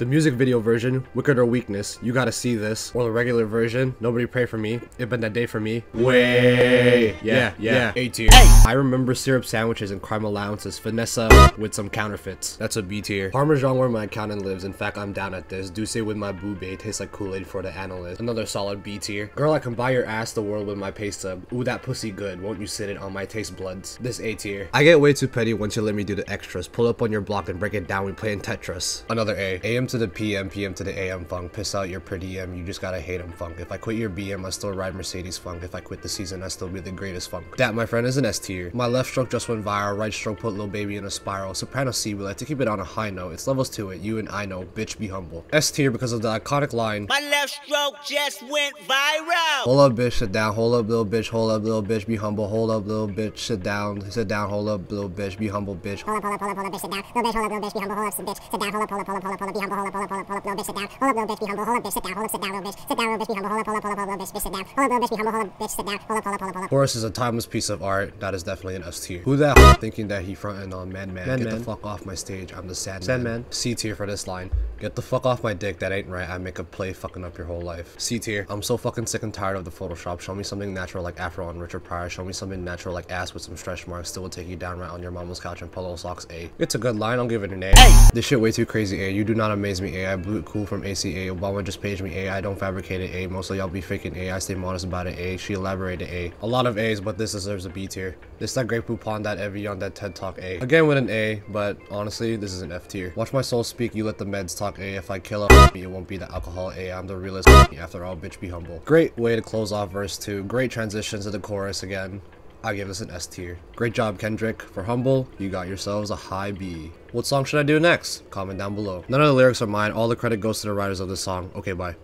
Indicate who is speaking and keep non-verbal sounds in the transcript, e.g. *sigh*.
Speaker 1: The music video version, Wicked or Weakness, you gotta see this. Or the regular version, Nobody Pray For Me, It Been That Day For Me. Way! Yeah, yeah, A tier. I remember syrup sandwiches and crime allowances, Vanessa with some counterfeits. That's a B tier. Parmesan where my accountant lives, in fact I'm down at this. Douce with my boo bae, tastes like Kool-Aid for the analyst. Another solid B tier. Girl, I can buy your ass the world with my pay stub. Ooh, that pussy good, won't you sit it on my taste buds? This A tier. I get way too petty once you let me do the extras. Pull up on your block and break it down, we playing Tetris. Another A. AM to the PM, PM to the AM funk. Piss out your pretty M, you just gotta hate 'em funk. If I quit your BM, I still ride Mercedes funk. If I quit the season, I still be the greatest funk. That, my friend, is an S tier. My left stroke just went viral, right stroke put little baby in a spiral. Soprano C, we like to keep it on a high note. It's levels to it, you and I know, bitch be humble. S tier because of the iconic line,
Speaker 2: My left stroke just went viral.
Speaker 1: Hold up, bitch, sit down. Hold up, little bitch. Hold up, little bitch. Be humble. Hold up, little bitch. Sit down. Sit down. Hold up, little bitch. Be humble, bitch.
Speaker 3: Hold up, hold up, hold up, hold up, bitch, sit down. Little bitch, hold up, little bitch, be humble, hold up, bitch, sit down. Hold up, hold up, hold up, hold up, hold up, be humble, hold up, hold up, hold up, hold up, little bitch, sit down. Hold up, little bitch, be humble, hold up, bitch, sit down. Hold up, sit down, little bitch, sit down, little bitch, be humble, hold up, hold up, hold up, little bitch, bitch, sit down. Hold up, little bitch, be humble, hold up, bitch, sit down. Hold up, hold up, hold up, hold up.
Speaker 1: Chorus is a timeless piece of art. That is definitely an S tier. Who that f- thinking that he fronting on Man Man? Man Get Man. the fuck off my stage. I'm the Sandman. Sandman. C tier for this line. Get the fuck off my dick. That ain't right. I make a play fucking up your whole life. C tier. I'm so fucking sick and tired of the Photoshop. Show me something natural like Afro on Richard Pryor. Show me something natural like ass with some stretch marks. Still will take you down right on your mama's couch and polo socks. A. It's a good line. I'll give it an A. This shit way too crazy. A. You do not amaze me. A. I blew it cool from ACA. Obama just paged me. A. I don't fabricate it. A. Most of y'all be faking. A. I stay modest about it. A. She elaborated. A. A lot of A's, but this deserves a B tier. This is that great poupon that Evie on that TED Talk A. Again with an A, but honestly, this is an F tier. Watch my soul speak. You let the meds talk A. If I kill a *laughs* me, it won't be the alcohol A. I'm the realest. *laughs* After all, bitch, be humble. Great way to close off verse two. Great transition to the chorus again. I give this an S tier. Great job, Kendrick. For Humble, you got yourselves a high B. What song should I do next? Comment down below. None of the lyrics are mine. All the credit goes to the writers of this song. Okay, bye.